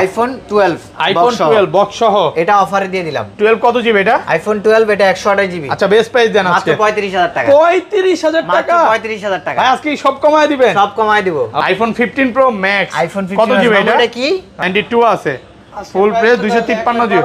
IPhone twelve iPhone 12 box সহ। এটা অফারে দিয়ে দিলাম। 12 কত জিবি এটা? আইফোন টুয়েলভ এটা একশো আঠাশ জিবি আচ্ছা বেস্ট প্রাইস দেন আজকে। পঁয়ত্রিশ হাজার টাকা। 35000 মাত্র টাকা? পঁয়ত্রিশ হাজার টাকা। ভাই আজকে সব কমায় দিবেন? সব কমায় দিব। আইফোন 15 প্রো ম্যাক্স আইফোন কত জিবি এটা? এটা কি? 92 আছে। ফুল প্রাইস 253 জিবি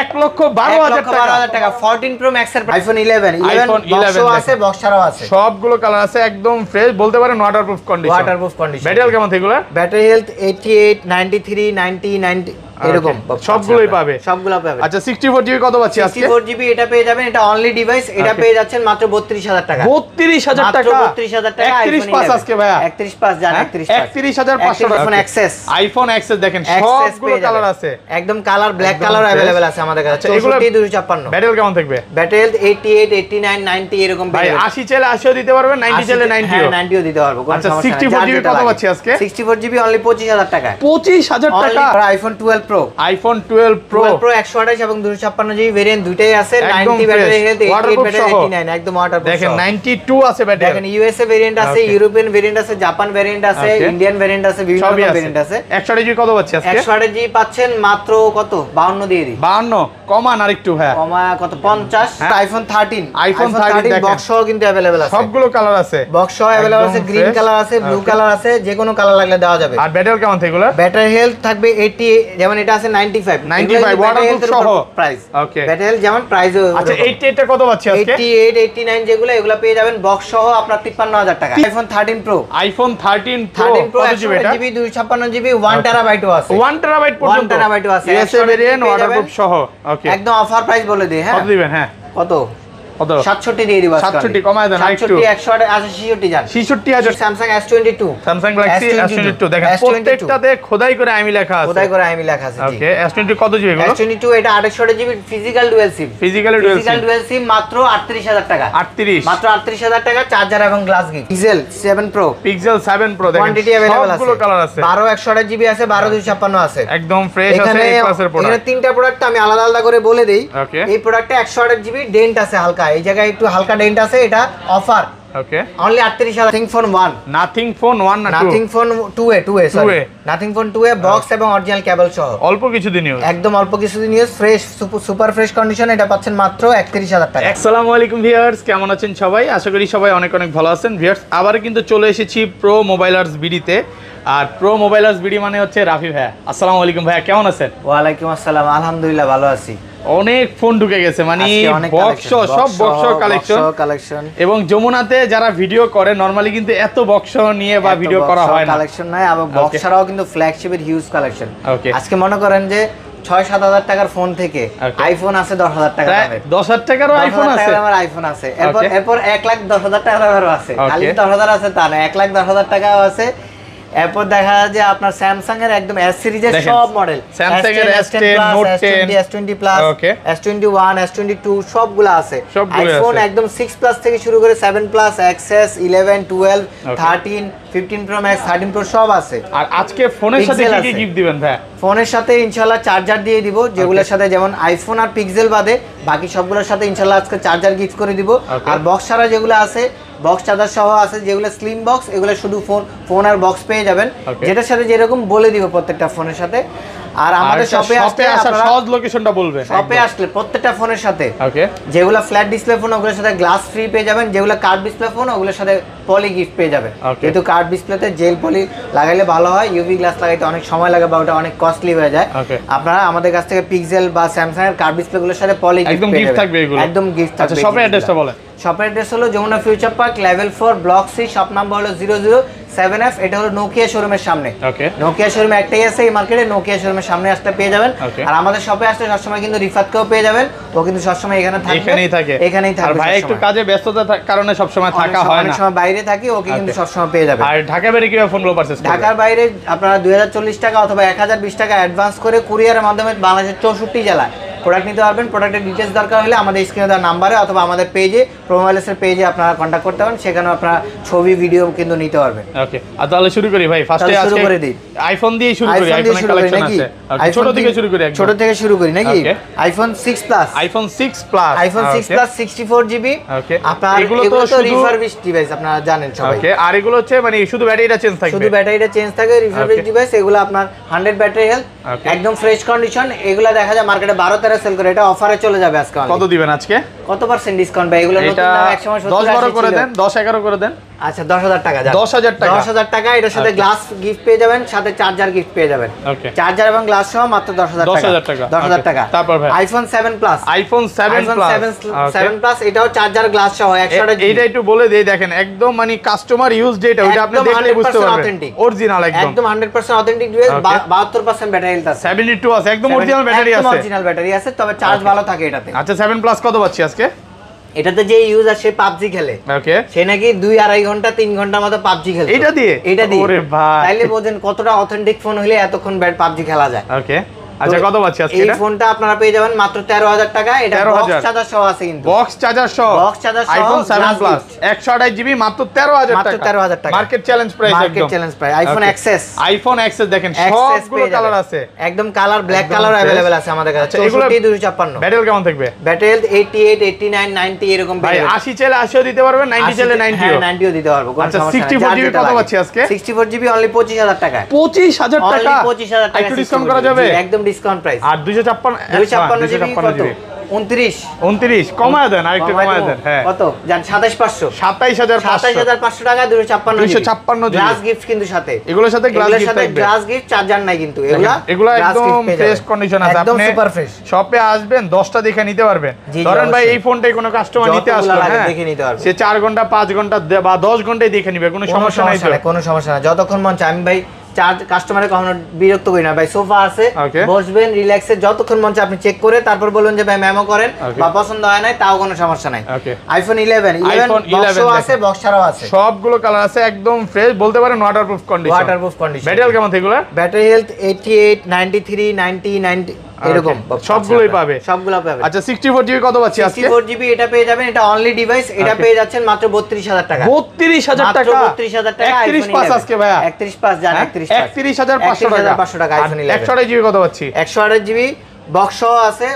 1 লক্ষ 12000 টাকা। বারো হাজার টাকা। ফোরটিন প্রো ম্যাক্স এর আইফোন ইলেভেন ইলেভেন iPhone 11 বক্সও আছে বক্স ছাড়াও আছে। সবগুলো কালার আছে একদম ফ্রেশ বলতে পারেন waterproof condition waterproof condition battery কেমন থেকে battery health eighty eight ninety three ninety ninety এরকম সবগুলোই পাবে। সবগুলো পাবে। আচ্ছা 64 জিবি কত পাচ্ছি আজকে? ফোর জিবি এটা পেয়ে যাবেন এটা অনলি ডিভাইস এটা পেয়ে যাচ্ছেন মাত্র বত্রিশ হাজার টাকা। 32000 টাকা? বত্রিশ হাজার টাকা 31 পাস আজকে ভাইয়া? একত্রিশ পাস জান হ্যাঁ? একত্রিশ 31500 টাকা। আইফোন এক্সেস আইফোন এক্সেস দেখেন সবগুলো কালার আছে। একদম কালার ব্ল্যাক কালার। অ্যাভেলেবেল আছে আমাদের কাছে। আচ্ছা, এগুলো- চৌষট্টি দুশো ছাপ্পান্ন। ব্যাটারি কেমন থাকবে? এইট এইটি নাইন নাইনটি এরকম ভাই 80 চাইলে 80 দিতে পারবেন 90 চাইলে 90 হ্যাঁ নাইনটিও দিতে পারব আচ্ছা, 64 GB কত পাচ্ছি আজকে? সিক্সটি ফোর জিবি অনলি পঁচিশ হাজার টাকা? 25000 টাকা iPhone twelve pro iPhone 12 pro pro pro একশো আঠাশ এবং দুশো ছাপ্পান্ন জিবি ভেরিয়েন্ট দুইটাই আছে একদম ninety battery health eighty waterproof battery সহ। এইটি নাইন একদম ওয়াটার দেখেন 92 আছে ব্যাটারি দেখেন ইউএসএ ভেরিয়েন্ট আছে ইউরোপিয়ান ভেরিয়েন্ট আছে জাপান ভেরিয়েন্ট আছে ইন্ডিয়ান ভেরিয়েন্ট আছে বিভিন্ন আছে। ভেরিয়েন্ট আছে। 100 জিবি কত পাচ্ছি আজকে? একশো আঠাশ জিবি পাচ্ছেন মাত্র কত? বাউন্ন দিয়ে দিই 52 কমান আরেকটু হ্যাঁ। কমা কত? পঞ্চাশ। হ্যাঁ। আইফোন থার্টিন iPhone 13 বক্স সহ কিন্তু অ্যাভেলেবেল আছে। সবগুলো কালার আছে। বক্স সহ অ্যাভেলেবেল আছে গ্রিন কালার আছে ব্লু কালার আছে যে কোনো কালার লাগলে দেওয়া যাবে। আর ব্যাটারি কেমন থাকে এগুলো ব্যাটারি হেলথ থাকবে 80 যেমন এটা আছে 95 95 waterproof সহ। প্রাইস. ব্যাটারি যেমন প্রাইস আচ্ছা 88 টা কত পাচ্ছি আজকে? 88 89 যেগুলো এগুলো পেয়ে যাবেন বক্স সহ আপনার 53000 টাকা। IPhone 13 pro iPhone 13 pro 13 pro GB এটা? জিবি 256 জিবি 1 টেরাবাইটও আছে। 1 টেরাবাইট পর্যন্ত। terabyte ও আছে। 100 ভেরিয়েন্ট ওয়াটারপ্রুফ সহ। ওকে একদম অফার প্রাইস বলে দিই হ্যাঁ। কত দিবেন হ্যাঁ। কত? কত 67 দিয়ে দিবা 67 কমায় দেন আরেকটু। 67 180 66 জান 66000 Samsung S22 Samsung Galaxy S22 দেখেন S22 প্রত্যেকটাতে খোদাই করে আমি লেখা আছে কোথায় করে আমি লেখা আছে জি ওকে S22 কত জিবি এগুলো S22 এটা 28 GB physical dual SIM physically dual physical dual SIM মাত্র 38000 টাকা 38 মাত্র 38000 টাকা চার্জার এবং glass gift Pixel 7 Pro Pixel 7 Pro দেখেন কোয়ান্টিটি अवेलेबल আছে সবগুলো কালার আছে 12 128 জিবি আছে 12 256 আছে একদম ফ্রেশ আছে এখানে এ ক্লাসের এখানে প্রোডাক্ট তিনটা প্রোডাক্ট আমি আলাদা আলাদা করে বলে দেই Okay. এই প্রোডাক্টে 128 জিবি ডেন্ট আছে হালকা এই জায়গায় একটু হালকা ডেন্ট আছে এটা offer okay only 38000 thing phone 1 nothing phone 1 না nothing phone 2 A 2 A sorry nothing phone 2 A box এবং অরিজিনাল কেবল সহ। অল্প কিছু ইউজ একদম অল্প কিছুদিন use fresh super fresh condition এটা পাচ্ছেন মাত্র 31000 টাকা। আসসালামু আলাইকুম ভিউয়ার্স কেমন আছেন সবাই? আশা করি সবাই অনেক অনেক ভালো আছেন। ভিউয়ার্স আবার কিন্তু চলে এসেছি প্রো মোবাইলার্স বিডিতে। আর প্রো মোবাইলার্স বিডি মানে হচ্ছে রাফি ভাইয়া। আসসালামু আলাইকুম ভাইয়া কেমন আছেন? ওয়ালাইকুম আসসালাম। আলহামদুলিল্লাহ ভালো আছি। অনেক ফোন ঢুকে গেছে মানে বক্স সব বক্স কালেকশন collection। এবং যমুনাতে যারা ভিডিও করে নরমালি কিন্তু এত বক্স নিয়ে বা ভিডিও করা হয় না। কালেকশন নাই আবার বক্স ছাড়াও কিন্তু ফ্ল্যাগশিপের হিউজ কালেকশন. আজকে মনে করেন যে ছয় সাত হাজার টাকার ফোন থেকে আইফোন আছে দশ হাজার টাকা দশ হাজার টাকারও আইফোন আছে। আমার আইফোন আছে। এরপর এরপর এক লাখ দশ হাজার টাকা আছে। খালি দশ হাজার আছে তা না এক লাখ দশ হাজার টাকাও আছে। এরপর দেখা যায় যে আপনার স্যামসাং এর একদম এস সিরিজের সব মডেল Samsung এর S10, Note 10, S20 plus Okay. S21 S22 সবগুলো আছে। আইফোন একদম 6 প্লাস থেকে শুরু করে 7 plus XS 11 12 Okay. 13 15 pro max 13 pro সব আছে। আর আজকে ফোনের সাথে কি কি গিফট দিবেন ভাই? ফোনের সাথে ইনশাল্লাহ চার্জার দিয়ে দিব যেগুলোর সাথে যেমন আইফোন আর পিক্সেল বাদে বাকি সবগুলোর সাথে ইনশাল্লাহ আজকে চার্জার গিফট করে দিব। আর বক্স ছাড়া যেগুলো আছে বক্স চার্জার সহ আছে যেগুলো স্লিম বক্স এগুলো শুধু ফোন ফোন আর বক্স পেয়ে যাবেন। যেটার সাথে যেরকম বলে দিব প্রত্যেকটা ফোনের সাথে। আর আমাদের শপে আসার আপনারা সহজ লোকেশনটা বলবেন। শপে আসলে প্রত্যেকটা ফোনের সাথে ওকে যেগুলো ফ্ল্যাট ডিসপ্লে ফোন ওগুলোর সাথে গ্লাস ফ্রি পেয়ে যাবেন যেগুলো কার্ড ডিসপ্লে ফোন ওগুলোর সাথে পলি গিফট পেয়ে যাবেন. যেহেতু কার্ড ডিসপ্লেতে জেল পলি লাগাইলে ভালো হয় ইউভি গ্লাস লাগাইতে অনেক সময় লাগে বা ওটা অনেক কস্টলি হয়ে যায়। আপনারা আমাদের কাছ থেকে পিক্সেল বা স্যামসাং এর কার্ড ডিসপ্লে গুলোর সাথে পলি একদম gift থাকবে এগুলো? একদম গিফট আচ্ছা থাকবে শপের অ্যাড্রেসটা বলেন। শপের অ্যাড্রেস হলো Jamuna future park level four block C shop number হলো জিরো জিরো সেভেন এফ এটা হলো নোকিয়া শোরুমের সামনে। নোকিয়া শোরুম একটাই আছে এই মার্কেটে নোকিয়া শোরুমের সামনে আসতে পেয়ে যাবেন। আর আমাদের শপে আসলে সবসময় কিন্তু রিফাতকেও পেয়ে যাবেন। ও কিন্তু সবসময় এখানে থাকবে। এখানেই থাকে। এখানেই থাকবে ভাই একটু কাজে ব্যস্ততার কারণে সবসময় থাকা হয় অনেক না। সময় বাইরে থাকি ওকে কিন্তু সবসময় পেয়ে যাবে আর ঢাকা বেড়ে কীভাবে ফোনগুলো পারচেস ঢাকার বাইরে আপনারা দুই হাজার চল্লিশ টাকা অথবা এক হাজার বিশ টাকা অ্যাডভান্স করে কুরিয়ারের মাধ্যমে বাংলাদেশের চৌষট্টি জেলায়। প্রোডাক্ট নিতে পারবেন প্রোডাক্টের ডিটেলস দরকার হলে আমাদের স্ক্রিনে দেওয়া নাম্বারে অথবা আমাদের পেজে প্রোমোবাইলেসের পেজে আপনারা কন্ট্যাক্ট করতে পারেন সেখানেও আপনারা ছবি ভিডিও কিন্তু নিতে পারবেন। ওকে আর তাহলে শুরু করি ভাই ফার্স্টে শুরু করে দিই। আইফোন দিয়ে শুরু করি আইফোন দিয়ে শুরু করি কালেকশন নাকি? আছে। ছোট থেকে শুরু করি ছোট থেকে শুরু করি নাকি? IPhone six plus iPhone 6 plus iPhone six plus sixty four GB Okay. আপনার এগুলো তো রিফারবিশ ডিভাইস আপনারা জানেন সবাই। ওকে আর এগুলো হচ্ছে মানে শুধু ব্যাটারিটা চেঞ্জ থাকবে। শুধু ব্যাটারিটা চেঞ্জ থাকে রিফারবিশ ডিভাইস এগুলো আপনার হান্ড্রেড ব্যাটারি হেলথ একদম ফ্রেশ কন্ডিশন এগুলো দেখা যায় মার্কেটে বারো তেরো সেল করে এটা অফারে চলে যাবে আজকে কত দিবেন আজকে? কত পার্সেন্ট ডিসকাউন্ট ভাই এগুলো নতুন দাম একসময় 10 12 করে দেন 10 11 করে দেন। আচ্ছা দশ হাজার টাকা যান। 10,000 টাকা। দশ হাজার টাকা এটার সাথে গ্লাস গিফট পেয়ে যাবেন সাথে চার্জার গিফট পেয়ে যাবেন। ওকে চার্জার এবং গ্লাস সহ মাত্র দশ হাজার টাকা। 10,000 টাকা। দশ হাজার Okay. টাকা। তারপর ভাই? IPhone seven plus iPhone 7 iPhone plus seven seven plus এটাও চার্জার গ্লাস সহ একশো এইটা একটু বলে দেই দেখেন একদম মানে কাস্টমার ইউজ যেটা ওইটা আপনি দেখলে বুঝতে পারবেন। authentic। অরিজিনাল একদম। একদম hundred percent authentic device Okay. বাহাত্তর পার্সেন্ট ব্যাটারি হেলথ আছে। 72 আছে একদম অরিজিনাল ব্যাটারি আছে। অরিজিনাল ব্যাটারি আছে তবে চার্জ ভালো থাকে এটাতে। আচ্ছা 7 প্লাস কত পাচ্ছি আজকে? এটাতে যে ইউজার সে পাবজি খেলে ওকে সে নাকি দুই আড়াই ঘণ্টা তিন ঘণ্টার মতো পাবজি খেলে এটা দিয়ে? এটা দিয়ে। ওরে ভাই। তাইলে বোঝেন কতটা অথেন্টিক ফোন হলে এতক্ষণ ব্যাট পাবজি খেলা যায়। ওকে আচ্ছা কত পাচ্ছি আজকে এই ফোনটা আপনারা পেয়ে যাবেন মাত্র তেরো হাজার টাকা। এটা বক্স চার্জার সহ আছে কিন্তু। বক্স চার্জার সহ? Box charger সহ আইফোন 7 প্লাস 128 জিবি মাত্র 13000 মাত্র 13,000 টাকা। Market challenge price market challenge price iPhone. XS iPhone XS দেখেন সবগুলো কালার আছে। একদম কালার ব্ল্যাক কালার। অ্যাভেলেবেল আছে আমাদের কাছে। আচ্ছা, এগুলো- 64 256 ব্যাটারি কেমন থাকবে? ব্যাটারি 88 89 90 এরকম ভাই পেয়ে 80 চাইলে 80 ও দিতে পারবেন 90 চাইলে 90 হ্যাঁ 90 ও দিতে পারব কোনো আচ্ছা, সমস্যা নাই। 64 যার কত পাচ্ছি আজকে? 64 জিবি অনলি 25000 টাকায়। 25000 অনলি টাকা? 25000 টাকা একটু ডিসকাউন্ট করা যাবে? একদম ডিসকাউন্ট প্রাইস আর 256 256 জিবি কত? 29 29 কমায় দেন আরেকটু কমায় দেন হ্যাঁ। কত? জান 27500 27500 27500 টাকা 256 256 জিবি। গ্লাস গিফট কিন্তু সাথে। এগুলোর সাথে গ্লাস গিফট সাথে গ্লাস গিফট চার্জার নাই কিন্তু। এগুলা এগুলো একদম ফ্রেশ কন্ডিশন আছে। একদম সুপার ফ্রেশ শপে আসবেন 10টা দেখে নিতে পারবেন। ধরেন ভাই। এই ফোনটাই কোনো কাস্টমার নিতে আসলো হ্যাঁ? দেখে নিতে পারবে। সে 4 ঘণ্টা 5 ঘণ্টা বা 10 ঘন্টায় দেখে নিবে কোনো সমস্যা নাই কোনো সমস্যা নাই। যতক্ষণ মন চায় আমি ভাই চার্জ কাস্টমারে কখনো বিরক্ত করি না। ভাই সোফা আছে. বসবেন রিল্যাক্সে যতক্ষণ মন আপনি চেক করে তারপর বলবেন যে ভাই মেমো করেন বা পছন্দ হয় নাই তাও কোনো সমস্যা নাই। আইফোন 11 11 বক্সও আছে বক্স ছাড়াও আছে। সবগুলো কালার আছে একদম ফ্রেশ বলতে পারেন waterproof condition waterproof condition battery কেমন এগুলো ব্যাটারি হেলথ 88 93 90 90 এরকম Okay. সবগুলোই পাবে। সবগুলো পাবে। আচ্ছা 64 জিবি কত পাচ্ছি আজকে? 64 জিবি এটা পেয়ে যাবেন এটা অনলি ডিভাইস এটা পেয়ে যাচ্ছেন মাত্র 32000 টাকা। 32000 মাত্র টাকা? 32000 টাকা 31 iPhone পাস আজকে ভাইয়া। 31 পাস জান হ্যাঁ? 31 পাস 31500 টাকা। 31500 টাকা আইফোন 11 128 জিবি কত পাচ্ছি? 128 জিবি বক্স আছে.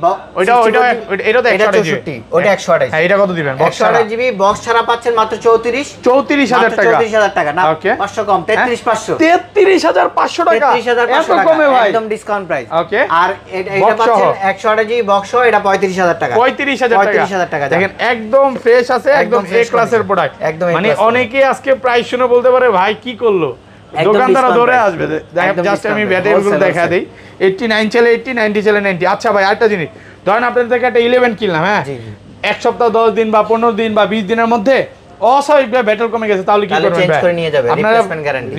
ব- ওইটা ওইটা এটা তো 128 ওটা 128 হ্যাঁ এটা কত দিবেন? বক্স 128 জিবি বক্স ছাড়া পাচ্ছেন মাত্র 34 34000 টাকা। 34000 টাকা। না 500 কম 33500 33500 টাকা। 33500 এত কমে ভাই। একদম ডিসকাউন্ট প্রাইস Okay. আর এটা পাচ্ছেন সহ। 128 জিবি বক্স এটা 35000 টাকা। 35000 টাকা। 35000 টাকা দেখেন একদম ফ্রেশ আছে একদম এ ক্লাসের প্রোডাক্ট একদম মানে class অনেকে আজকে প্রাইস শুনে বলতে পারে ভাই কি করল? দোকানদাররা আসবে। জাস্ট আমি ব্যাটারিগুলো দেখা। দিই। 89 চলে 80 90 চলে 90 আচ্ছা ভাই আরেকটা জিনিস। ধরেন আপনার থেকে একটা 11 কিনলাম হ্যাঁ। এক সপ্তাহ 10 দিন বা 15 দিন বা 20 দিনের মধ্যে অস্বাভাবিকভাবে ব্যাটারি কমে গেছে তাহলে কি করবেন ভাই? করে নিয়ে যাবে।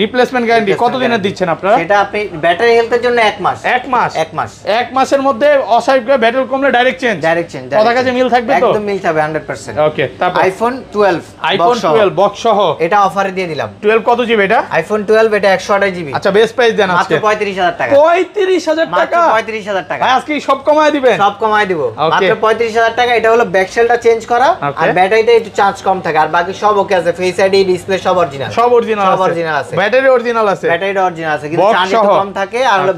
রিপ্লেসমেন্ট গ্যারান্টি কত Replacement দিনের guarantee। দিচ্ছেন আপনারা? সেটা আপনি ব্যাটারি হেলথের জন্য এক মাস। এক মাস? এক মাস। এক মাসের মধ্যে অস্বাভাবিকভাবে ব্যাটারি কমলে ডাইরেক্ট চেঞ্জ ডাইরেক্ট চেঞ্জ কথা কাছে মিল থাকবে তো? একদম মিল থাকবে 100% ওকে তারপর? আইফোন 12 আইফোন 12 বক্স সহ? এটা অফারে দিয়ে দিলাম। 12 কত জিবি এটা? আইফোন 12 এটা 128 জিবি আচ্ছা বেস্ট প্রাইস দেন মাত্র আজকে। 35000 টাকা। 35000 মাত্র টাকা? 35000 টাকা। ভাই আজকে সব কমায় দিবেন? সব কমায় দিব. মাত্র 35000 টাকা এটা হলো ব্যাক সেলটা চেঞ্জ করা। আর ব্যাটারিটা একটু চার্জ কম থাকে। আর বাকি সব ওকে আছে ফেস আইডি ডিসপ্লে সব অরিজিনাল সব অরিজিনাল সব original আছে। ব্যাটারি অরিজিনাল আছে। অরিজিনাল আছে কিন্তু চার্জ একটু কম থাকে আর হলো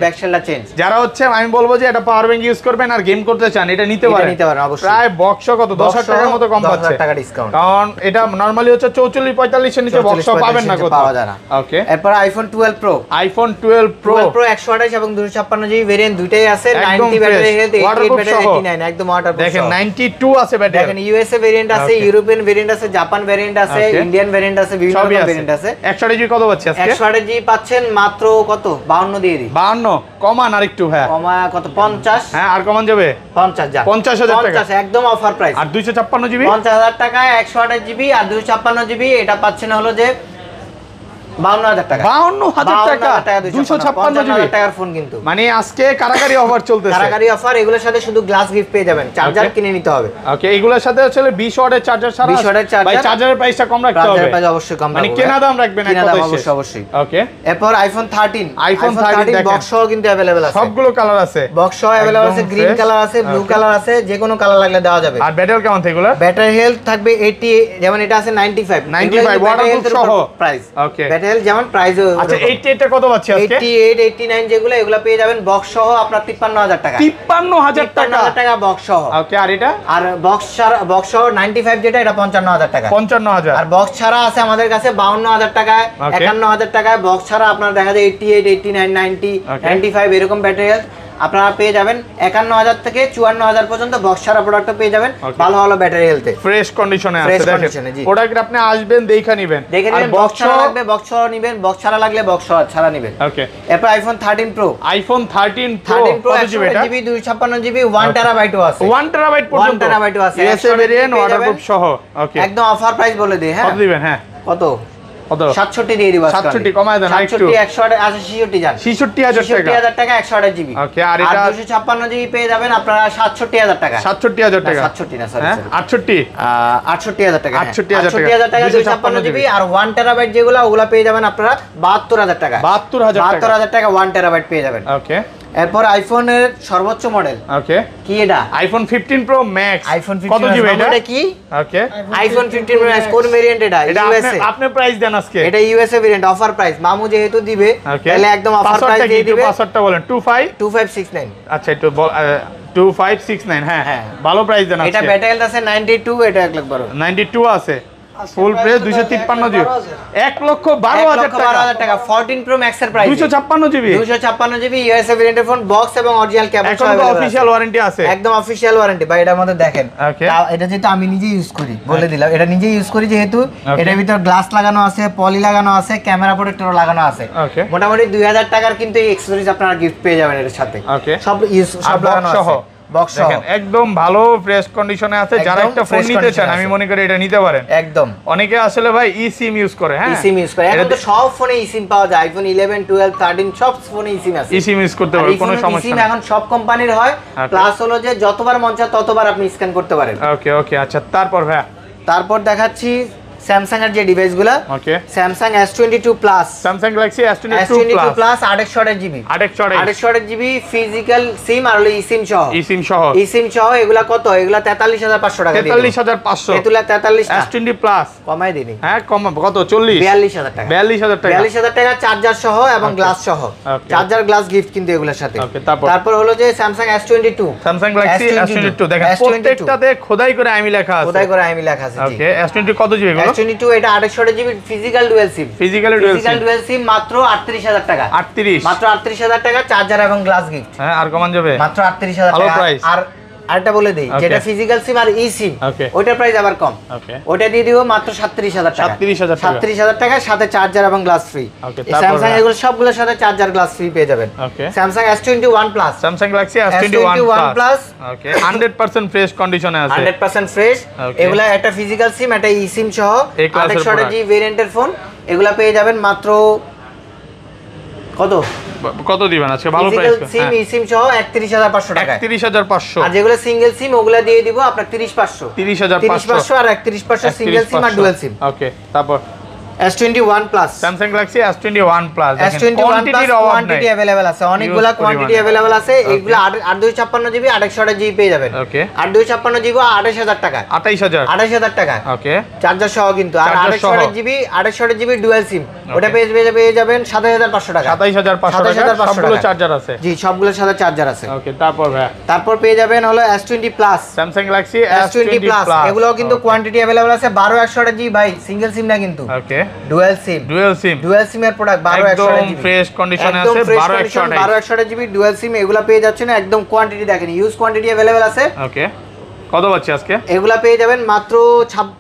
চেঞ্জ যারা হচ্ছে আমি বলব যে এটা পাওয়ার ব্যাংক ইউজ করবেন আর গেম করতে চান এটা নিতে পারেন। নিতে পারেন, অবশ্যই। প্রায় বক্স কত? 10000 টাকার মতো কম 10,000 পাচ্ছে। টাকা discount। কারণ এটা নরমালি হচ্ছে 44 45 এর নিচে বক্স পাবেন না কোথাও। পাওয়া যায় না। ওকে এরপর iPhone 12 pro iPhone 12 pro 12 pro 128 এবং 256 জিবি ভেরিয়েন্ট দুইটাই আছে 90 ব্যাটারি হেলথ 88 ব্যাটারি 89 একদম ওয়াটারপ্রুফ দেখেন 92 আছে ব্যাটারি দেখেন ইউএসএ ভেরিয়েন্ট আছে. ইউরোপিয়ান ভেরিয়েন্ট আছে জাপান ভেরিয়েন্ট আছে ইন্ডিয়ান ভেরিয়েন্ট আছে বিভিন্ন রকম আছে। ভেরিয়েন্ট আছে। 128 জিবি কত পাচ্ছেন আজকে? 128 জি পাচ্ছেন মাত্র কত? 52 দিয়ে দিই। 52 কমান আর একটু হ্যাঁ। কমা কত? 50 হ্যাঁ আর কমান যাবে? 50 যা। 50,000 টাকা। 50 একদম অফার প্রাইস আর 256 জিবি? 50000 টাকায় 128 জিবি আর 256 জিবি। এটা পাচ্ছেন হলো যে মানে আজকে অফার চলতেছে। অফার এগুলোর সাথে শুধু গ্লাস গিফট পেয়ে যাবেন। চার্জার কিনে নিতে হবে। ওকে এগুলোর সাথে আসলে 20 ওয়াটের চার্জার ছাড়া 20 ওয়াটের charger। চার্জারের প্রাইসটা কম রাখতে হবে। চার্জার প্রাইস অবশ্যই কম মানে কেনা। দাম রাখবেন এক কেনা অবশ্যই অবশ্যই। ওকে এরপর আইফোন থার্টিন iPhone 13 বক্স সহ কিন্তু অ্যাভেলেবেল আছে। সবগুলো কালার আছে। বক্স সহ আছে গ্রিন কালার আছে ব্লু কালার আছে যে কোনো কালার লাগলে দেওয়া যাবে। আর ব্যাটারি কেমন থাকে ব্যাটারি হেলথ থাকবে 80 যেমন এটা আছে 95 95 waterproof সহ। Price Okay. ব্যাটারি যেমন প্রাইস আচ্ছা 88 টা কত পাচ্ছি আজকে? 88 89 যেগুলো এগুলো পেয়ে যাবেন বক্স সহ আপনার 53000 টাকা। 53000 টাকা? 53000 টাকা বক্স সহ। ওকে আর এটা? আর বক্স ছাড়া বক্স সহ 95 যেটা এটা 55000 টাকা। 55000 আর বক্স ছাড়া আছে আমাদের কাছে 52000 টাকায় Okay. 51000 টাকায়। বক্স ছাড়া আপনার দেখা যায় 88 89 90 Okay. 95 এরকম ব্যাটারি হেলথ আপনারা পেয়ে যাবেন 51000 থেকে 54000 পর্যন্ত বক্স ছাড়া প্রোডাক্টও পেয়ে যাবেন. ভালো ভালো ব্যাটারি হেলথে ফ্রেশ কন্ডিশনে জি। প্রোডাক্ট আপনি আসবেন দেখা নেবেন। দেখে নেবেন বক্স ছাড়া লাগবে বক্স ছাড়া নেবেন বক্স ছাড়া লাগলে বক্স ছাড়া নেবেন। ওকে এরপর iPhone 13 pro iPhone 13 pro 13 pro GB এটা? জিবি 256 জিবি 1 টেরাবাইটও আছে। 1 টেরাবাইট পর্যন্ত। terabyte ও আছে। ইউএসএ 128 ভেরিয়েন্ট ওয়াটারপ্রুফ সহ। ওকে একদম অফার প্রাইস বলে দিই হ্যাঁ। দিবেন? হ্যাঁ। কত? 67 দিয়ে দিব 67 কমায় দেন, 67 100 আছে 66 যান। 66000 টাকা। 128 জিবি। Okay, আর এটা- 256 জিবি পেয়ে যাবেন আপনারা 67000 টাকা। 67000 টাকা না, 67 না, sorry, হ্যাঁ sorry। 68 68000 টাকা 68,000 টাকা। 68000 টাকা 256 256 জিবি। আর 1 টেরাবাইট যেগুলো ওগুলো পেয়ে যাবেন আপনারা 72000 টাকা। 72000 টাকা। 72000 টাকা 1 টেরাবাইট পেয়ে যাবেন। ওকে। এরপর আইফোনের সর্বোচ্চ মডেল। ওকে। কি এটা? আইফোন 15 প্রো ম্যাক্স আইফোন কত 15 জিবি এটা? এটা কি? ওকে। আইফোন 15 প্রো ম্যাক্স কোন ভেরিয়েন্ট এটা? এটা ইউএসএ আপনি প্রাইস দেন আজকে। এটা ইউএসএ ভেরিয়েন্ট অফার প্রাইস মামু যেহেতু দিবে তাহলে একদম অফার প্রাইস দিয়ে দিবে। পাসওয়ার্ডটা বলেন। 25 2569 আচ্ছা একটু বল আহ, 2569 হ্যাঁ। হ্যাঁ। ভালো প্রাইস দেন এটা আজকে। ব্যাটারি হেলথ আছে 92 এটা এক লাখ বারো। 92 আছে। ফুল প্রাইস 253 জিবি। 1 লক্ষ 12 হাজার টাকা হাজার টাকা 14 প্রো ম্যাক্স এর প্রাইস 256 জিবি। 256 জিবি ইউএসএ ভেরিয়েন্টের ফোন বক্স এবং অরিজিনাল কেবল এখন তো অফিশিয়াল ওয়ারেন্টি আছে। একদম অফিশিয়াল ওয়ারেন্টি ভাই এটার মধ্যে দেখেন। এটা যেটা আমি নিজে ইউজ করি বলে দিলাম। এটা নিজে ইউজ করি যেহেতু. এটার ভিতর গ্লাস লাগানো আছে পলি লাগানো আছে ক্যামেরা প্রোটেক্টরও লাগানো আছে. মোটামুটি 2000 টাকার কিন্তু এই অ্যাকসেসরিজ আপনারা গিফট পেয়ে যাবেন এর সাথে। সব ইউজ সব লাগানো আছে। দেখেন একদম ভালো ফ্রেশ কন্ডিশনে আছে। যারা একটা ফোন নিতে চান আমি মনে করি এটা নিতে পারেন। একদম। অনেকে আসলে ভাই ই সিম ইউজ করে হ্যাঁ? ইসিম ইউজ করে। এখন তো সব ফোনে ইসিম পাওয়া যায়। আইফোন 11 12 13 সব ফোনে ইসিম আছে। ই সিম ইউজ করতে আর কোনো সমস্যা নেই। এখন সব কোম্পানির হয়। প্লাস হলো যে যতবার মন চায় ততবার আপনি স্ক্যান করতে পারেন। ওকে ওকে আচ্ছা তারপর ভাই তারপর দেখাচ্ছি স্যামসাং এর যে ডিভাইসগুলো okay Samsung S22 plus Samsung Galaxy S22 S22 plus plus 868 GB 848 868 GB physical SIM আর হলো ইসিম সহ। ই সিম সহ। ইসিম সহ এগুলা কত? এগুলা 43500 টাকা দিয়ে দেবো। 43500 এতুলা 43 টা। S20 প্লাস কমাই দিনি হ্যাঁ কম কত? 40 42000 টাকা। 42000 টাকা। 42000 টাকা চার্জার সহ এবং গ্লাস সহ। চার্জার গ্লাস গিফট কিন্তু এগুলোর সাথে। Okay, তারপর? তারপর হলো যে Samsung S22 Samsung Galaxy S22 দেখেন S22 প্রত্যেকটাতে খোদাই করে আমি লেখা আছে। কোথায় করে আমি লেখা আছে ওকে S20 কত জিবি এগুলো? S22 এটা 868 GB physical dual SIM physically dual physical SIM dual SIM মাত্র 38000 টাকা। 38 মাত্র 38000 টাকা চার্জার এবং গ্লাস গিফট হ্যাঁ আর কমান যাবে? মাত্র আটত্রিশ হাজার টাকা। আর আরেকটা বলে দেই যেটা ফিজিক্যাল সিম আর ই সিম. ওইটার প্রাইস আবার কম। ওটা দিয়ে দিব মাত্র 37000 টাকা। 37,000 টাকা। 37000 টাকা সাথে চার্জার এবং গ্লাস ফ্রি স্যামসাং এগুলো সবগুলোর সাথে চার্জার গ্লাস ফ্রি পেয়ে যাবেন. Samsung S21 plus Samsung Galaxy S21 S21 plus Plus। Okay 100% fresh কন্ডিশনে আছে। 100% ফ্রেশ Okay. এগুলা একটা ফিজিক্যাল সিম একটা ই সিম সহ। এই class এর 868 product। জি ভেরিয়েন্টের ফোন এগুলা পেয়ে যাবেন মাত্র কত? কত দিবেন আজকে? ভালো প্রাইস সিম সিম সহ 31500 টাকা 31500 আর যেগুলো সিঙ্গেল সিম ওগুলা দিয়ে দিব আপনার 30500 30500 30500 আর 31500 সিঙ্গেল সিম আর ডুয়াল সিম ওকে তারপর S21 plus Samsung Galaxy S21 plus S21 plus কোয়ান্টিটির অভাব নাই কোয়ান্টিটি अवेलेबल আছে অনেকগুলা Huge কোয়ান্টিটি পরিমাণে। अवेलेबल আছে Okay. এগুলা 8256 জিবি 868 জিবি পেয়ে যাবেন Okay. 8256 জিবি 28000 টাকা 28000 28000 টাকা ওকে চার্জার সহ কিন্তু আর Charger সহ। 868 জিবি 868 জিবি ডুয়াল সিম ওটা পেয়ে পেয়ে পেয়ে যাবেন 27500 টাকা 27500 টাকা 27,500 সবগুলো টাকা। চার্জার আছে জি সবগুলোর সাথে চার্জার আছে ওকে তারপর ভাই তারপর পেয়ে যাবেন হলো S20 plus Samsung Galaxy S20 plus এগুলো কিন্তু কোয়ান্টিটি अवेलेबल আছে 12 128 জিবি ভাই সিঙ্গেল সিম না কিন্তু ওকে dual SIM dual SIM dual সিমের প্রোডাক্ট 12 একদম 128 জিবি ফ্রেশ কন্ডিশনে একদম আছে fresh 12 condition 128 12 128 GB dual SIM এগুলা পেয়ে যাচ্ছেন একদম কোয়ান্টিটি দেখেন ইউজ কোয়ান্টিটি अवेलेबल আছে ওকে কত পাচ্ছি আজকে এগুলা পেয়ে যাবেন মাত্র ছাব-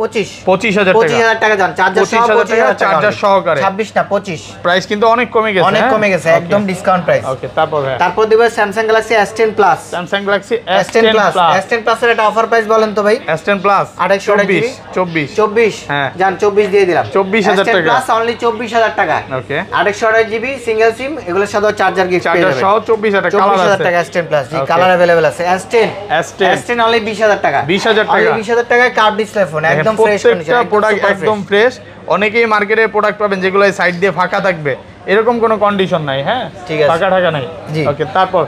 পঁচিশ। পঁচিশ হাজার পঁচিশ হাজার টাকা যান। চার্জার 25,000 টাকা চার্জার সহকারে। ছাব্বিশ না পঁচিশ। প্রাইস কিন্তু অনেক কমে গেছে অনেক? কমে গেছে একদম ডিসকাউন্ট প্রাইস ওকে তারপর তারপর দিবে Samsung Galaxy S ten plus Samsung Galaxy S ten plus S ten প্লাসের একটা অফার প্রাইস বলেন তো ভাই? S10 প্লাস 2800 চব্বিশ চব্বিশ। চব্বিশ। হ্যাঁ। যান চব্বিশ দিয়ে দিলাম। 24,000 টাকা। প্লাস অনলি চব্বিশ হাজার টাকা। ওকে আড়াইশো আড়াই জিবি সিঙ্গেল সিম এগুলোর সাথে চার্জার গিফট চার্জার সহ চব্বিশ হাজার চব্বিশ হাজার টাকা এস টেন প্লাস জি কালার অ্যাভেলেবেল আছে। S ten S10 S ten only বিশ হাজার টাকা। 20,000 টাকা। বিশ হাজার টাকায় কার্ভ ডিসপ্লে ফোন একদম ফ্রেশ প্রত্যেকটা প্রোডাক্ট একদম ফ্রেশ অনেকেই মার্কেটে প্রোডাক্ট পাবেন যেগুলো সাইড দিয়ে ফাঁকা থাকবে। এরকম কোনো কন্ডিশন নাই হ্যাঁ? ঠিক আছে। ফাঁকা টাকা নাই। জি। ওকে তারপর?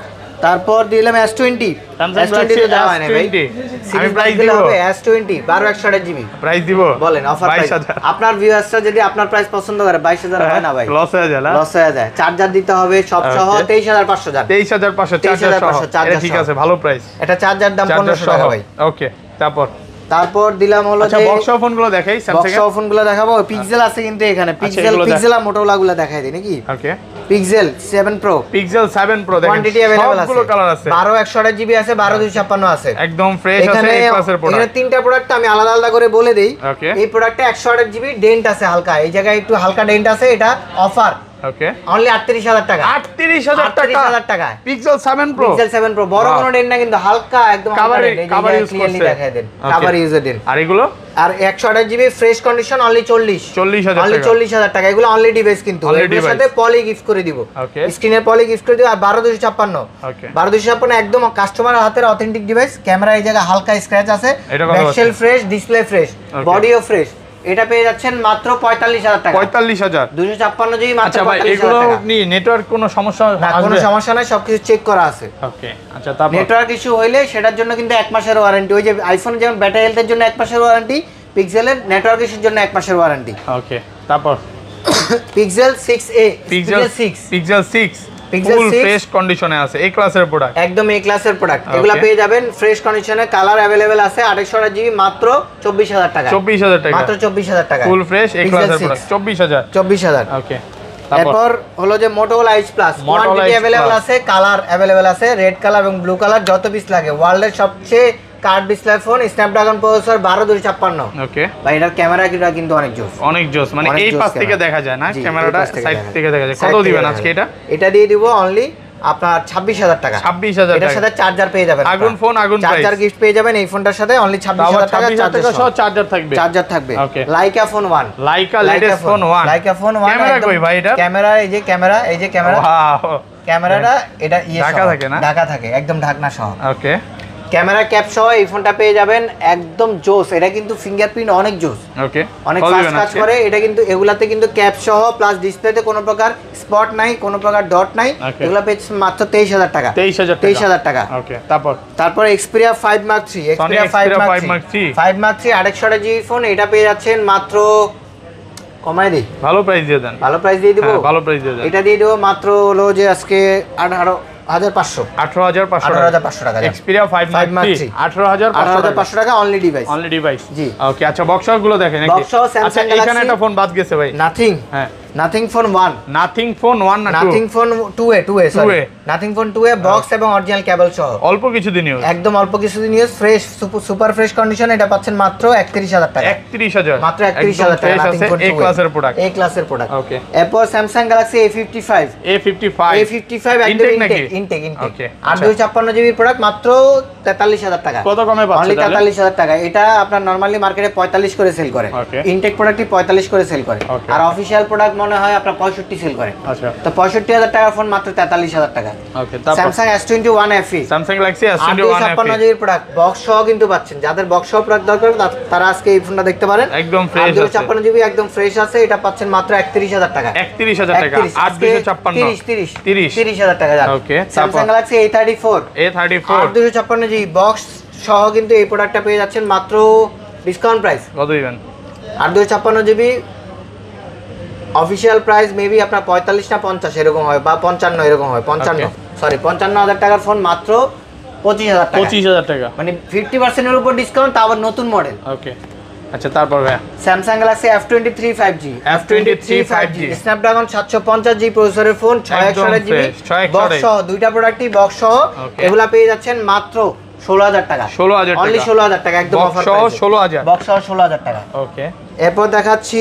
তারপর দিলাম S twenty Samsung S twenty Galaxy দেওয়া হয় না ভাই। আমি প্রাইস দিব? হবে এস টোয়েন্টি বারো একশো আঠাশ জিবি প্রাইস দিব। বলেন অফার প্রাইস আপনার ভিউয়ার্সরা যদি আপনার প্রাইস পছন্দ করে বাইশ হাজার হয় না ভাই। লস হয়ে যায় না? লস হয়ে যায়। চার্জার দিতে হবে সব সহ Okay. তেইশ হাজার পাঁচশো যান তেইশ হাজার পাঁচশো চার্জার সহ 23,500 চার্জার এটা ঠিক আছে ভালো প্রাইস এটা চার্জার দাম চার্জার পনেরোশো সহ। টাকা ভাই। ওকে তারপর? তারপর দিলাম হলো আচ্ছা যে বক্স ফোনগুলো দেখাই বক্স ফোনগুলো দেখাবো। পিক্সেল আছে কিন্তু এখানে। পিক্সেল পিক্সেল আর মোটোলা গুলো দেখাই দিই নাকি? Okay Pixel seven pro Pixel 7 pro দেখেন। কোয়ান্টিটি অ্যাভেলেবল আছে। সবগুলো কালার আছে। বারো একশো আঠাশ জিবি আছে বারো দুইশো ছাপ্পান্ন আছে। একদম ফ্রেশ আছে এখানে এ ক্লাসের এখানে তিনটা প্রোডাক্ট আমি আলাদা আলাদা করে বলে দিই. এই প্রোডাক্টে একশো আঠাশ জিবি ডেন্ট আছে হালকা। এই জায়গায় একটু হালকা ডেন্ট আছে এটা অফার ওকে অনলি আটত্রিশ হাজার টাকা। 38000 টাকা? হাজার টাকায় Pixel 7 pro Pixel seven pro বড় কোনো ডেন্ট না কিন্তু হালকা একদম Cover এ- cover use ক্লিয়ারলি দেন। Okay. কাভার দেন আর এগুলো? আর একশো আঠাশ জিবি ফ্রেশ কন্ডিশন অনলি চল্লিশ। 40000 টাকা। চল্লিশ হাজার টাকা। এগুলো অনলি ডিভাইস কিন্তু। সাথে পলি গিফট করে দিব. পলি গিফট করে দিব। আর বারো দুশো ছাপ্পান্ন। বারো দুশো ছাপ্পান্ন একদম কাস্টমার হাতের অথেন্টিক ডিভাইস ক্যামেরা এই জায়গায় হালকা স্ক্র্যাচ আছে। ফ্রেশ ডিসপ্লে ফ্রেশ বডিও ফ্রেশ এটা পেয়ে যাচ্ছেন মাত্র পঁয়তাল্লিশ হাজার টাকা। 45000 দুশো ছাপ্পান্ন জিবি মাত্র আচ্ছা ভাই এগুলো হাজার নেটওয়ার্ক কোনো সমস্যা না কোনো সমস্যা নাই সবকিছু চেক করা আছে। ওকে আচ্ছা তারপর? নেটওয়ার্ক ইস্যু হইলে সেটার জন্য কিন্তু এক মাসের ওয়ারেন্টি ওই যে আইফোন যেমন ব্যাটারি হেলথের জন্য এক মাসের ওয়ারেন্টি পিক্সেলের নেটওয়ার্ক ইস্যুর জন্য এক মাসের ওয়ারেন্টি ওকে তারপর? Pixel six A Pixel six Pixel 6 Pixel full 6 fresh কন্ডিশনে আছে এই ক্লাসের প্রোডাক্ট একদম এই ক্লাসের প্রোডাক্ট এগুলা পেয়ে যাবেন ফ্রেশ কন্ডিশনে কালার অ্যাভেলেবেল আছে আড়াইশো জিবি মাত্র চব্বিশ হাজার টাকা। 24000 টাকা। মাত্র চব্বিশ হাজার টাকা। ফুল ফ্রেশ এই ক্লাসের প্রোডাক্ট 24000 চব্বিশ হাজার। ওকে তারপর? এরপর হলো যে Motorola ice plus quantity Plus। আছে কালার অ্যাভেলেবল আছে রেড কালার এবং ব্লু কালার যত পিস লাগে। ওয়ার্ল্ডের সবচেয়ে curved display phone Snapdragon processor বারো দুই ছাপ্পান্ন। ওকে ভাই এটার ক্যামেরা কিন্তু অনেক জোস। অনেক জোস মানে এই পাশ থেকে দেখা যায় না? ক্যামেরাটা সাইড থেকে দেখা যায়। কত দিবেন আজকে এটা? এটা দিয়ে দিব অনলি আপনার ছাব্বিশ হাজার টাকা। 26000 এটার টাকা। সাথে চার্জার পেয়ে যাবেন আগুন ফোন আগুন চার্জার price। গিফট পেয়ে যাবেন এই ফোনটার সাথে অনলি ছাব্বিশ হাজার টাকা 26000 টাকা সহ চার্জার থাকবে। চার্জার থাকবে. Leica phone one Leica latest phone 1 Leica phone one camera কই ভাই এটা ক্যামেরা এই যে ক্যামেরা এই যে ক্যামেরা ওয়াও ক্যামেরাটা এটা ইয়ে ঢাকা থাকে না? ঢাকা থাকে একদম ঢাকনা সহ। ওকে ক্যামেরা ক্যাপ সহ এই ফোনটা পেয়ে যাবেন একদম জোস। এটা কিন্তু ফিঙ্গারপ্রিন্ট অনেক জোস। ওকে অনেক ফাস্ট কাজ করে। এটা কিন্তু এগুলাতে কিন্তু ক্যাপ সহ প্লাস ডিসপ্লেতে কোনো প্রকার স্পট নাই কোনো প্রকার ডট নাই. এগুলো পেয়েছে মাত্র তেইশ হাজার টাকা। 23000 টাকা। তেইশ হাজার টাকা। ওকে তারপর? তারপর Xperia five Mark three Xperia five Mark 5 Mark three five Mark three আরেকশো GB phone এটা পেয়ে যাচ্ছেন মাত্র কমাই দিই। ভালো প্রাইস দিয়ে দেন। ভালো প্রাইস দিয়ে দিব? হ্যাঁ, ভালো প্রাইস দিয়ে দেন। এটা দিয়ে দেবো মাত্র হলো যে আজকে আঠারো হাজার পাঁচশো। 18500 আঠারো হাজার পাঁচশো টাকা এক্সপিরিয়া 5 5 মার্ক Mark 3 III। 18500 আঠারো হাজার পাঁচশো টাকা। অনলি ডিভাইস অনলি ডিভাইস জি। ওকে আচ্ছা বক্সারগুলো দেখেন Box আচ্ছা এখানে একটা ফোন বাদ গেছে ভাই। নাথিং হ্যাঁ। Nothing phone one nothing phone 1 না nothing phone two A two A 2A nothing phone two A box এবং অরিজিনাল কেবল সহ। অল্প কিছু দিন ইউজ একদম অল্প কিছুদিন use fresh super fresh condition এটা পাচ্ছেন মাত্র একত্রিশ হাজার টাকা। 31000 মাত্র একত্রিশ হাজার টাকা নাথিং ফোন এই ক্লাসের প্রোডাক্ট এই ক্লাসের প্রোডাক্ট Okay. এরপর Samsung Galaxy A fifty five A55 A fifty five একদম Intake নাকি? Intake intake intake. দুই ছাপ্পান্ন জিবির প্রোডাক্ট মাত্র তেতাল্লিশ হাজার টাকা। কত কমে পাচ্ছে অনলি তাহলে? তেতাল্লিশ হাজার টাকা। এটা আপনার নর্মালি মার্কেটে পঁয়তাল্লিশ করে সেল করে. ইনটেক প্রোডাক্টটি পঁয়তাল্লিশ করে সেল করে। আর অফিসিয়াল প্রোডাক্ট মনে হয় আপনার পঁয়ষট্টি সেল করে। আচ্ছা। তো পঁয়ষট্টি হাজার টাকার ফোন মাত্র তেতাল্লিশ হাজার টাকা। Samsung S twenty one FE Samsung Galaxy দুই S21 ছাপ্পান্ন প্রোডাক্ট বক্স সহ কিন্তু পাচ্ছেন। যাদের বক্স সহ প্রোডাক্ট দরকার তারা আজকে এই ফোনটা দেখতে পারেন। একদম ফ্রেশ আছে। ছাপ্পান্ন জিবি একদম ফ্রেশ আছে। এটা পাচ্ছেন মাত্র একত্রিশ হাজার টাকা। 31000 টাকা। 31, আজকে 8256 তিরিশ তিরিশ। 30 তিরিশ হাজার টাকা Okay, Samsung Galaxy A thirty four A34 আর দুশো ছাপ্পান্ন জিবি বক্স সহ কিন্তু এই প্রোডাক্টটা পেয়ে যাচ্ছেন মাত্র ডিসকাউন্ট প্রাইস কত দিবেন? আর দুশো ছাপ্পান্ন জিবি অফিসিয়াল প্রাইস মেবি আপনার পঁয়তাল্লিশ না পঞ্চাশ এরকম হয় বা পঞ্চান্ন এরকম হয় পঞ্চান্ন। সরি পঞ্চান্ন হাজার টাকার ফোন মাত্র পঁচিশ হাজার টাকা 25000 টাকা। মানে ফিফটি পার্সেন্টের উপর ডিসকাউন্ট আবার নতুন মডেল ওকে আচ্ছা তারপর ভাই Samsung Galaxy F twenty three five G F23 5G Snapdragon সাতশো পঞ্চাশ জি প্রসেসরের ফোন ছয় একশো জিবি বক্স সহ দুইটা প্রোডাক্টই বক্স সহ এগুলা পেয়ে যাচ্ছেন মাত্র ষোলো হাজার টাকা। 16,000 অনলি টাকা। ষোলো হাজার টাকা একদম অফার সহ 16,000 বক্স সহ ষোলো হাজার টাকা। ওকে এরপর দেখাচ্ছি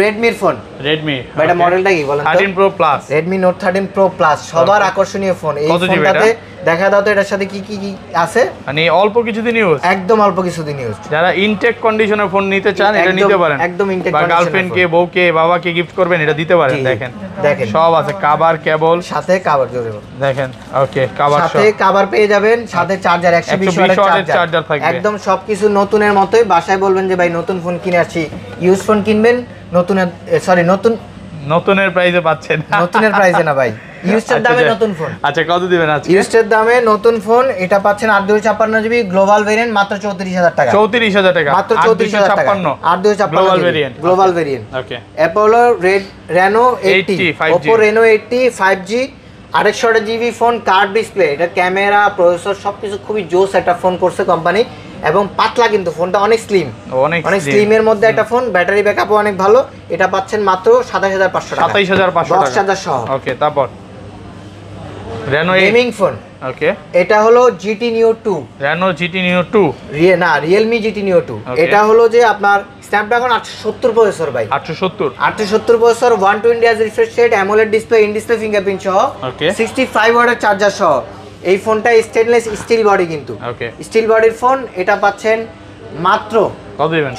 রেডমির ফোন রেডমি এটা মডেলটা কি বলেন তো? Thirteen pro plus Redmi Note thirteen pro plus সবার আকর্ষণীয় ফোন এই ফোনটাতে দেখা দাও তো এটার সাথে কি কি কি আছে? মানে অল্প কিছুদিন ইউজ একদম অল্প কিছুদিন ইউজ যারা ইনটেক কন্ডিশনের ফোন নিতে চান এটা নিতে পারেন। একদম intake বা গার্লফ্রেন্ড কে বউকে বাবাকে গিফট করবেন এটা দিতে পারেন দেখেন। দেখেন। সব আছে কাবার কেবল সাথে কাভার বলো। দেখেন ওকে সব সাথে কাভার পেয়ে যাবেন সাথে চার্জার একশো বিশ 120 ওয়াটের চার্জার থাকবে। একদম সবকিছু নতুনের মতোই। বাসায় বলবেন যে ভাই নতুন ফোন কিনে আসছি। ইউজ ফোন কিনবেন নতুনের সরি নতুন নতুনের প্রাইজে পাচ্ছেন নতুনের প্রাইজে না ভাই। ইউজটার আচ্ছা, দামে আচ্ছা। নতুন ফোন আচ্ছা কত দিবেন আজকে? ইউস্টের দামে নতুন ফোন এটা পাচ্ছেন আট দুই ছাপ্পান্ন জিবি গ্লোবাল ভেরিয়েন্ট মাত্র চৌত্রিশ হাজার টাকা। চৌত্রিশ হাজার টাকা। মাত্র চৌত্রিশ হাজার টাকা। আট দুই ছাপ্পান্ন। Global variant global variant okay Apollo red Reno eighty 80, 5G Oppo Reno eighty five G আড়াইশো জিবি ফোন কার্ড ডিসপ্লে এটা ক্যামেরা প্রসেসর সবকিছু খুবই জোস একটা ফোন করছে কোম্পানি। এবং পাতলা কিন্তু ফোনটা অনেক স্লিম অনেক। স্লিমের মধ্যে একটা ফোন ব্যাটারি ব্যাকআপও অনেক ভালো। এটা পাচ্ছেন মাত্র সাতাশ হাজার পাঁচশো সাতাইশ হাজার পাঁচশো টাকা। চার্জার সহ। ওকে তারপর? Reno gaming phone okay. এটা হলো GT Neo two Reno GT Neo two রিয়ে না রিয়েলমি জিটি নিও টু এটা হলো যে আপনার স্ন্যাপড্রাগন আটশো সত্তর প্রসেসর ভাই। আটশো সত্তর? আটশো সত্তর প্রসেসর ওয়ান টোয়েন্টি আজ refresh rate AMOLED display in display fingerprint সহ। সিক্সটি ফাইভ ওয়াটের চার্জার সহ। এই ফোনটা স্টেনলেস স্টিল বডি কিন্তু। স্টিল বডির ফোন এটা পাচ্ছেন মাত্র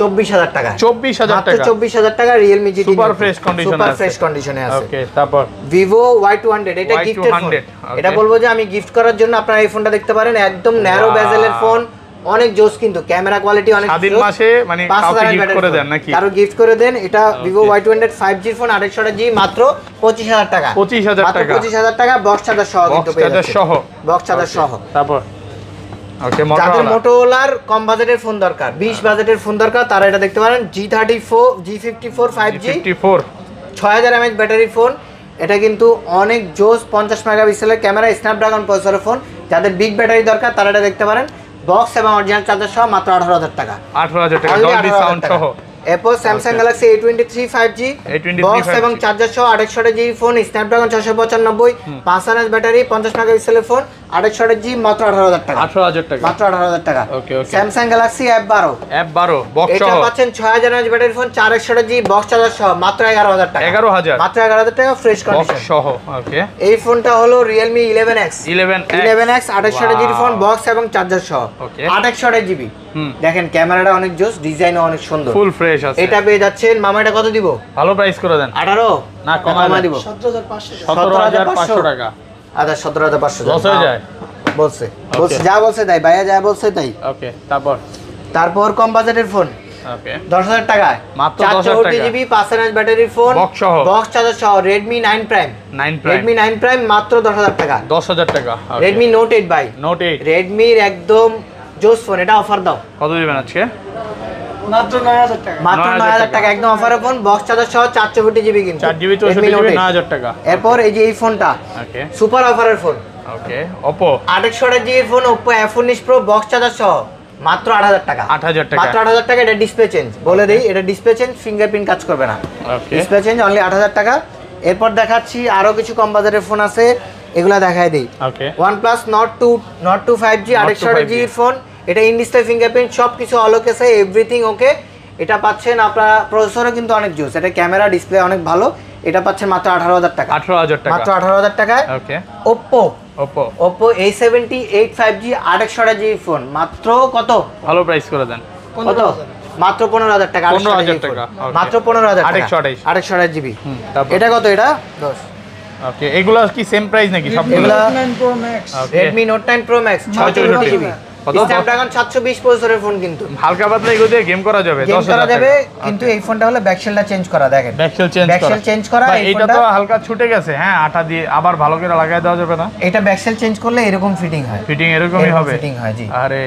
চব্বিশ হাজার টাকা। চব্বিশ হাজার টাকা। চব্বিশ হাজার টাকা রিয়েলমি জিটি সুপার ফ্রেশ কন্ডিশনে আছে। তারপর? ভিভো ওয়াই টু হান্ড্রেড এটা Y200, গিফটের ফোন এটা বলব যে আমি গিফট করার জন্য আপনারা এই ফোনটা দেখতে পারেন। একদম ন্যারো. বেজেলের ফোন অনেক জোস কিন্তু ক্যামেরা কোয়ালিটি অনেক স্বাধীন মাসে মানে কাউকে ব্যাটারি করে দেন নাকি? কারও গিফট করে দেন এটা Vivo Okay. Y two five জির ফোন আড়াইশো জি মাত্র পঁচিশ হাজার টাকা। 25,000 মাত্র টাকা। পঁচিশ হাজার টাকা বক্স চার্জার সহ কিন্তু পেয়ে চার্জার যাচ্ছে। সহ বক্স চার্জার সহ। তারপর? ওকে যাদের মোটোলার কম বাজেটের ফোন দরকার বিশ বাজেটের ফোন দরকার তারা এটা দেখতে পারেন G thirty four G fifty four five G fifty four ছয় হাজার এমএচ ব্যাটারি ফোন এটা কিন্তু অনেক জোস পঞ্চাশ মেগাপিক্সেলের ক্যামেরা স্ন্যাপড্রাগন প্রসেসরের ফোন যাদের বিগ ব্যাটারি দরকার তারা এটা দেখতে পারেন। বক্স এবং অরিজিনাল চার্জার সহ মাত্র আঠারো হাজার টাকা। আঠারো হাজার টাকা ডলবি সাউন্ড সহ। এরপর Samsung Galaxy A twenty three five G box এবং চার্জার সহ আঠাশশো জি ফোন স্ন্যাপড্রাগন ছশো পঁচানব্বই পাঁচ ব্যাটারি পঞ্চাশ মেগাপিক্সেলের ফোন আড়াইশো জি মাত্র আঠারো হাজার টাকা। আঠারো হাজার টাকা। মাত্র আঠারো হাজার টাকা. স্যামসাং গ্যালাক্সি অ্যাপ বারো। অ্যাপ বারো বক্স এটা পাচ্ছেন ছয় হাজার এমএচ ব্যাটারি ফোন চার একশো জি বক্স চার্জার সহ মাত্র এগারো হাজার টাকা। এগারো হাজার? মাত্র এগারো হাজার টাকা ফ্রেশ কন্ডিশন সহ ওকে এই ফোনটা হলো Realme eleven X eleven eleven X আঠাশশো জিবি ফোন বক্স এবং চার্জার সহ। Okay. আঠাশশো জিবি হুম। দেখেন ক্যামেরাটা অনেক জোস ডিজাইনও অনেক সুন্দর। ফুল ফ্রেশ আছে। এটা পেয়ে যাচ্ছেন মামা এটা কত দিব? ভালো প্রাইস করে দেন। আঠারো? না, কমায় কমা দিব। সতেরো হাজার পাঁচশো। টাকা। আচ্ছা সতেরো হাজার পাঁচশো যায়? বলছে বলছে যা বলছে তাই ভাইয়া যা বলছে তাই। ওকে তারপর? তারপর কম বাজেটের ফোন। দশ হাজার টাকায়। মাত্র চারশো 10,000 টাকা। জিবি পাঁচ হাজার ব্যাটারির ফোন বক্স চার্জার সহ Redmi nine prime Redmi nine prime মাত্র দশ হাজার টাকা। দশ হাজার টাকা রেডমি নোট এইট বাই নোট এইট রেডমির একদম জোস ফোন এটা অফার দাও। কত দিবেন আজকে? মাত্র নয় হাজার টাকা। মাত্র 9,000 টাকা। টাকা। একদম অফারের ফোন বক্স চার্জার সহ চার চৌষট্টি জিবি কিন্তু। চার জিবি চৌষট্টি Redmi Note জিবি 8 টাকা। এরপর এই যে এই ফোনটা ওকে সুপার অফারের ফোন ওকে ওপো আটশো জিবির ফোন ওপো এফ উনিশ বক্স চার্জার সহ মাত্র আট হাজার টাকা। আট হাজার টাকা। মাত্র আট হাজার টাকা এটা ডিসপ্লে চেঞ্জ বলে দিই এটা ডিসপ্লে চেঞ্জ ফিঙ্গারপ্রিন্ট কাজ করবে না। ওকে ডিসপ্লে চেঞ্জ অনলি আট হাজার টাকা। এরপর দেখাচ্ছি আরও কিছু কম বাজারের ফোন আছে এগুলা দেখায় দিই। Okay OnePlus Nord two Nord two five G Nord আড়াইশো 2 5G জিবির ফোন এটা ইনডিসপ্লে ফিঙ্গারপ্রিন্ট সব কিছু অলোকেসে এভরিথিং ওকে এটা পাচ্ছেন আপনারা প্রসেসরও কিন্তু অনেক জোস এটা ক্যামেরা ডিসপ্লে অনেক ভালো। এটা পাচ্ছেন মাত্র আঠারো হাজার টাকা। আঠারো হাজার টাকা। মাত্র আঠারো হাজার টাকায়। Oppo Oppo Oppo A seventy eight five G আরেকশো G phone মাত্র কত? ভালো প্রাইস করে দেন। কত? মাত্র পনেরো হাজার টাকা পনেরো হাজার টাকা। মাত্র পনেরো হাজার আরেকশো আঠাইশ আরেকশো আঠাশ। জিবি এটা কত এটা? দশ। ওকে এগুলো কি সেম প্রাইস নাকি সবগুলো? Note Note pro Pro Max 6GB Snapdragon সাতশো বিশ প্রসেসরের ফোন কিন্তু। হালকা পাতলা এগুলো দিয়ে গেম করা যাবে গেম করা যাবে কিন্তু এই ফোনটা হলে ব্যাকশেলটা চেঞ্জ করা দেখেন। ব্যাকসেল চেঞ্জ করা। Backshell change করা, ভাই, তো হালকা ছুটে গেছে হ্যাঁ আটা দিয়ে আবার ভালো করে লাগাই দেওয়া যাবে না? এটা ব্যাকশেল চেঞ্জ করলে এরকম ফিটিং হয়। ফিটিং এরকমই হবে। ফিটিং হয় জি। আরে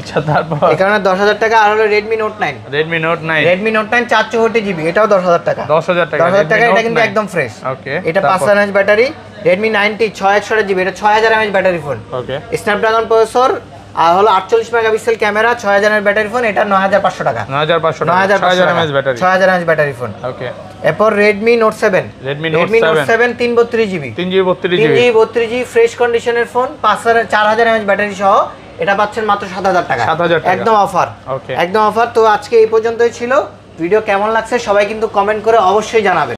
আচ্ছা তারপর? এই কারণে দশ হাজার টাকা আর হলো Redmi Note nine Redmi Note nine Redmi Note nine চার চৌষট্টি জিবি এটাও দশ হাজার টাকা। দশ হাজার টাকা দশ হাজার টাকা এটা কিন্তু একদম ফ্রেশ ওকে এটা পাঁচ এমএচ ব্যাটারি রেডমি নাইনটি ছয় একশো জিবি এটা ছয় হাজার mAh battery phone okay Snapdragon processor আর হলো আটচল্লিশ মেগাপিক্সেল ক্যামেরা ছয় হাজার ব্যাটারি ফোন এটা নয় হাজার পাঁচশো টাকা। নয় হাজার পাঁচশো নয় হাজার ব্যাটারি। ছয় হাজার এমএচ ব্যাটারি ফোন। ওকে। এরপর Redmi Note seven Redmi Note Redmi Note 7 seven তিন বত্রিশ জিবি। তিন জিবি বত্রিশ তিন জিবি। বত্রিশ জিবি ফ্রেশ কন্ডিশনের ফোন পাঁচ হাজার চার হাজার এমএচ ব্যাটারি সহ। এটা পাচ্ছেন মাত্র সাত হাজার টাকা। 7,000 টাকা। একদম অফার Okay. একদম অফার তো আজকে এই পর্যন্তই ছিল। ভিডিও কেমন লাগছে সবাই কিন্তু কমেন্ট করে অবশ্যই জানাবেন।